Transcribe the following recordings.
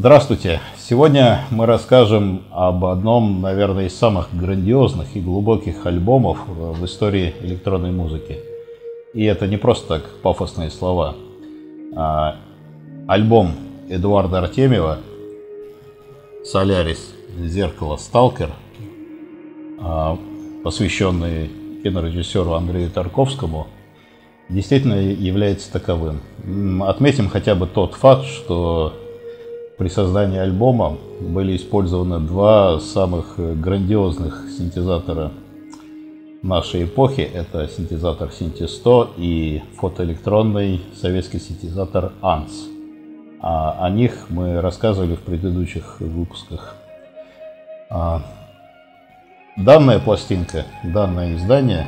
Здравствуйте! Сегодня мы расскажем об одном, наверное, из самых грандиозных и глубоких альбомов в истории электронной музыки. И это не просто так пафосные слова. А, альбом Эдуарда Артемьева «Солярис. Зеркало. Сталкер», а, посвященный кинорежиссеру Андрею Тарковскому, действительно является таковым. Отметим хотя бы тот факт, что при создании альбома были использованы два самых грандиозных синтезатора нашей эпохи. Это синтезатор Synthi 100 и фотоэлектронный советский синтезатор ANS. А о них мы рассказывали в предыдущих выпусках. А, данная пластинка, данное издание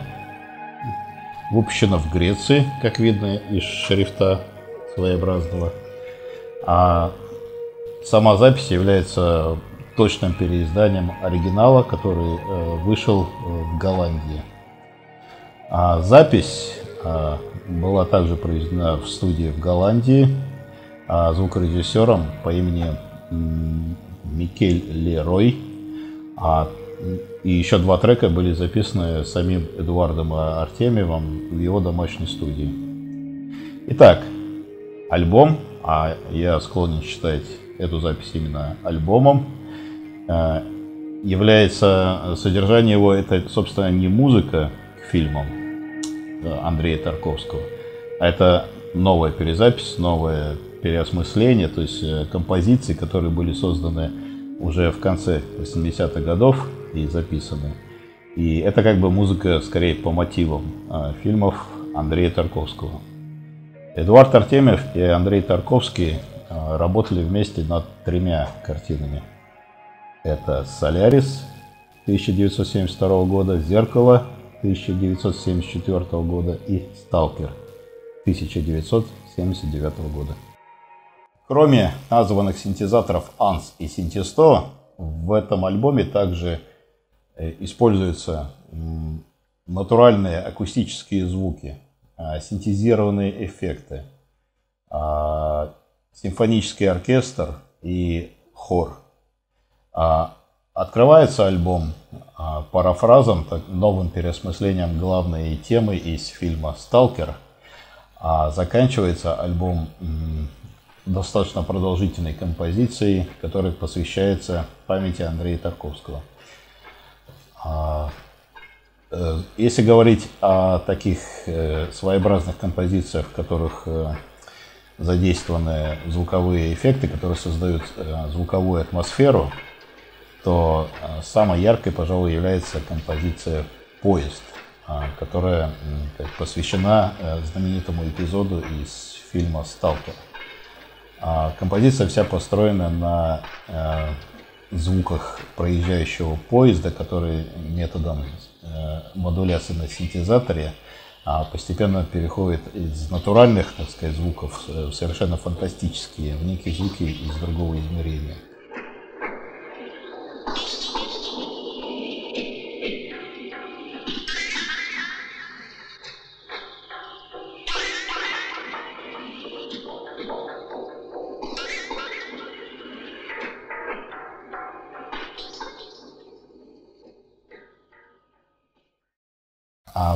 выпущено в Греции, как видно из шрифта своеобразного. А Сама запись является точным переизданием оригинала, который э, вышел э, в Голландии. А запись э, была также произведена в студии в Голландии а звукорежиссером по имени Микель Лерой. А, и еще два трека были записаны самим Эдуардом Артемьевым в его домашней студии. Итак, альбом, а я склонен считать эту запись именно альбомом. Э, является содержание его, это, собственно, не музыка к фильмам э, Андрея Тарковского, а это новая перезапись, новое переосмысление, то есть э, композиции, которые были созданы уже в конце 80-х годов и записаны. И это как бы музыка скорее по мотивам фильмов Андрея Тарковского. Эдуард Артемьев и Андрей Тарковский работали вместе над тремя картинами. Это «Солярис» 1972 года, «Зеркало» 1974 года и «Сталкер» 1979 года. Кроме названных синтезаторов ANS и 100, в этом альбоме также э, используются натуральные акустические звуки, а, синтезированные эффекты, а, симфонический оркестр и хор. А открывается альбом а, парафразом, новым переосмыслением главной темы из фильма «Сталкер», а заканчивается альбом достаточно продолжительной композицией, которая посвящается памяти Андрея Тарковского. А, э, если говорить о таких э, своеобразных композициях, в которых э, задействованы звуковые эффекты, которые создают э, звуковую атмосферу, то э, самой яркой, пожалуй, является композиция «Поезд», э, которая посвящена знаменитому эпизоду из фильма «Сталкер». А композиция вся построена на звуках проезжающего поезда, который методом модуляции на синтезаторе – постепенно переходит из натуральных, так сказать, звуков в совершенно фантастические, в некие звуки из другого измерения.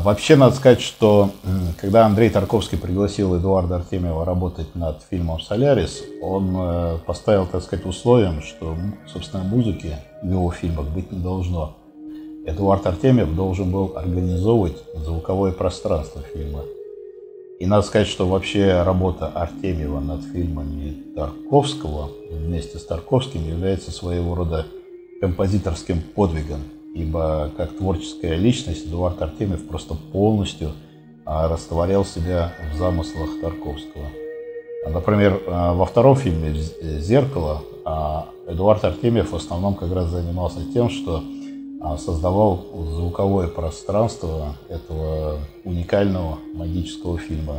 Вообще, надо сказать, что когда Андрей Тарковский пригласил Эдуарда Артемьева работать над фильмом «Солярис», он э, поставил, так сказать, условием, что, собственно, музыки в его фильмах быть не должно. Эдуард Артемьев должен был организовывать звуковое пространство фильма. И надо сказать, что вообще работа Артемьева над фильмами Тарковского вместе с Тарковским является своего рода композиторским подвигом ибо как творческая личность Эдуард Артемьев просто полностью а, растворял себя в замыслах Тарковского. Например, а, во втором фильме «Зеркало» а, Эдуард Артемьев в основном как раз занимался тем, что создавал звуковое пространство этого уникального магического фильма.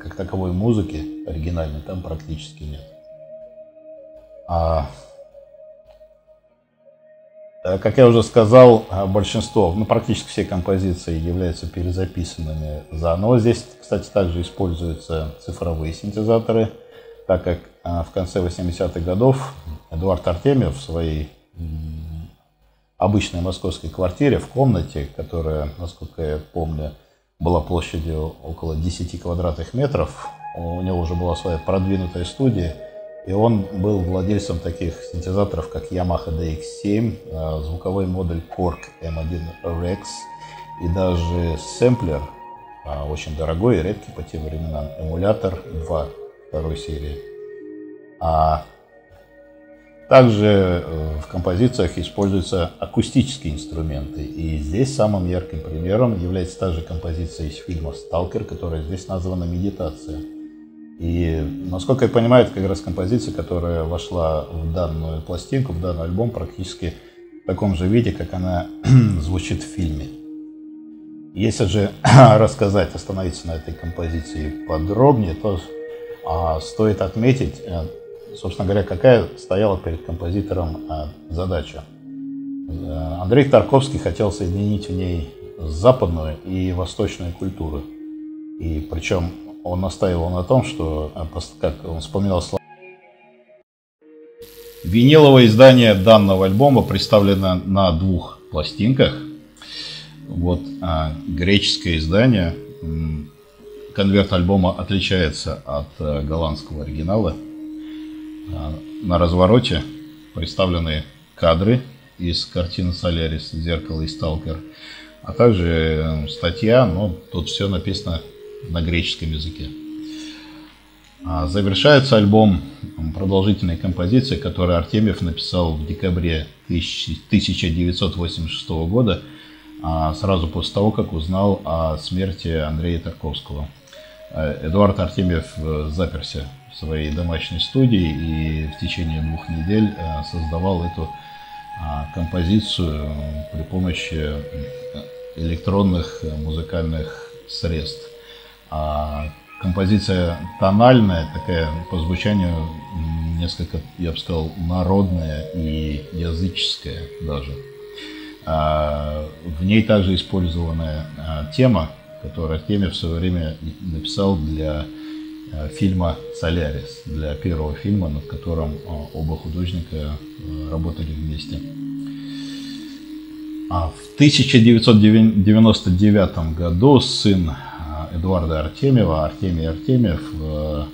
Как таковой музыки оригинальной там практически нет. Э, как я уже сказал, э, большинство, ну практически все композиции являются перезаписанными заново. Здесь, кстати, также используются цифровые синтезаторы, так как в конце 80-х годов Эдуард Артемьев в своей обычной московской квартире, в комнате, которая, насколько я помню, была площадью около 10 квадратных метров. У него уже была своя продвинутая студия, и он был владельцем таких синтезаторов, как Yamaha DX7, э, звуковой модуль Korg M1 Rex и даже сэмплер, э, очень дорогой и редкий по тем временам, эмулятор 2 второй серии. А также э, в композициях используются акустические инструменты. И здесь самым ярким примером является та же композиция из фильма «Сталкер», которая здесь названа «Медитация». И, насколько я понимаю, это как раз композиция, которая вошла в данную пластинку, в данный альбом практически в таком же виде, как она звучит в фильме. Если же рассказать, остановиться на этой композиции подробнее, то а, стоит отметить э, собственно говоря, какая стояла перед композитором а, задача. Э, Андрей Тарковский хотел соединить в ней западную и восточную культуры. И причем он настаивал на том, что, а, как он вспоминал слова, Виниловое издание данного альбома представлено на двух пластинках. Вот а, греческое издание. Конверт альбома отличается от а, голландского оригинала. А, на развороте представлены кадры из картины «Солярис», «Зеркало» и «Сталкер», а также э, статья, но тут все написано на греческом языке. А, завершается альбом продолжительной композицией, которую Артемьев написал в декабре 1986 года, а, сразу после того, как узнал о смерти Андрея Тарковского. Э, Эдуард Артемьев э, заперся в своей домашней студии и в течение двух недель э, создавал эту а, композицию при помощи электронных музыкальных средств. А композиция тональная, такая по звучанию несколько, я бы сказал, народная и языческая даже. А, в ней также использованная тема, которую Артемьев в свое время написал для Э, фильма «Солярис», для первого фильма, над которым оба художника работали вместе. А в 1999 году сын Эдуарда Артемьева, Артемий Артемьев,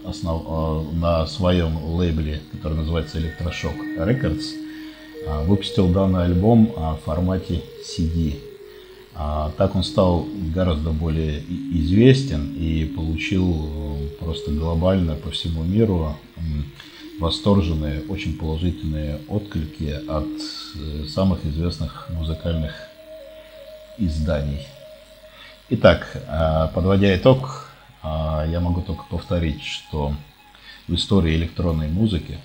основ... на своем лейбле, который называется «Электрошок Records», выпустил данный альбом в формате CD. Так он стал гораздо более известен и получил э, просто глобально по всему миру восторженные, очень положительные отклики от э, самых известных музыкальных изданий. Итак, а, подводя итог, а, я могу только повторить, что в истории электронной музыки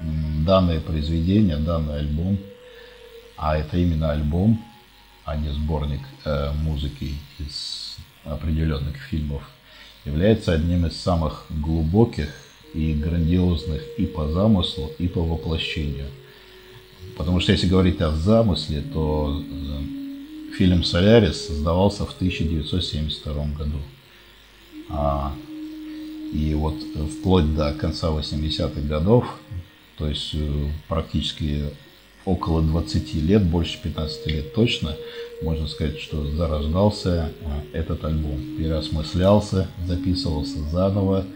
данное произведение, данный альбом, а это именно альбом, а не сборник э, музыки из определенных фильмов, является одним из самых глубоких и грандиозных и по замыслу, и по воплощению. Потому что если говорить о замысле, то э, фильм «Солярис» создавался в 1972 году. А, и вот вплоть до конца 80-х годов, то есть э, практически около 20 лет, больше 15 лет точно, можно сказать, что зарождался а, этот альбом. Переосмыслялся, записывался заново.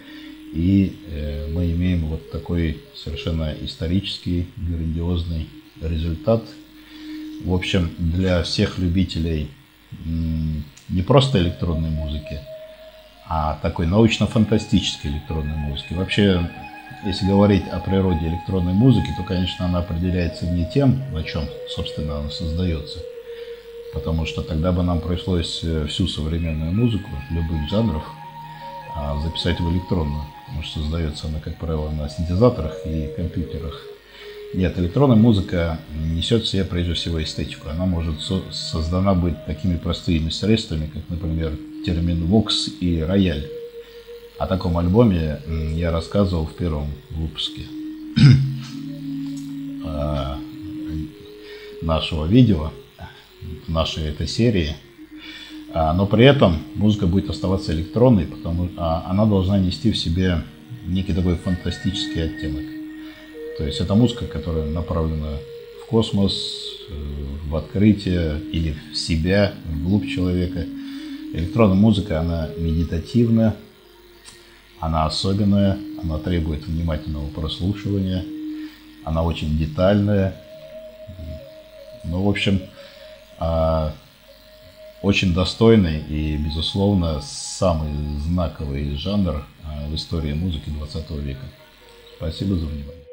И э, мы имеем вот такой совершенно исторический, грандиозный результат. В общем, для всех любителей не просто электронной музыки, а такой научно-фантастической электронной музыки. Вообще, если говорить о природе электронной музыки, то, конечно, она определяется не тем, на чем, собственно, она создается. Потому что тогда бы нам пришлось э, всю современную музыку любых жанров а, записать в электронную. Потому что создается она, как правило, на синтезаторах и компьютерах. Нет, электронная музыка несет в себе прежде всего эстетику. Она может со создана быть такими простыми средствами, как, например, термин «вокс» и «рояль». О таком альбоме я рассказывал в первом выпуске а, нашего видео, нашей этой серии. А, но при этом музыка будет оставаться электронной, потому что она должна нести в себе некий такой фантастический оттенок. То есть это музыка, которая направлена в космос, э, в открытие или в себя, вглубь человека. Электронная музыка, она медитативная, она особенная, она требует внимательного прослушивания, она очень детальная. Ну, в общем, а, очень достойный и, безусловно, самый знаковый жанр а, в истории музыки 20 века. Спасибо за внимание.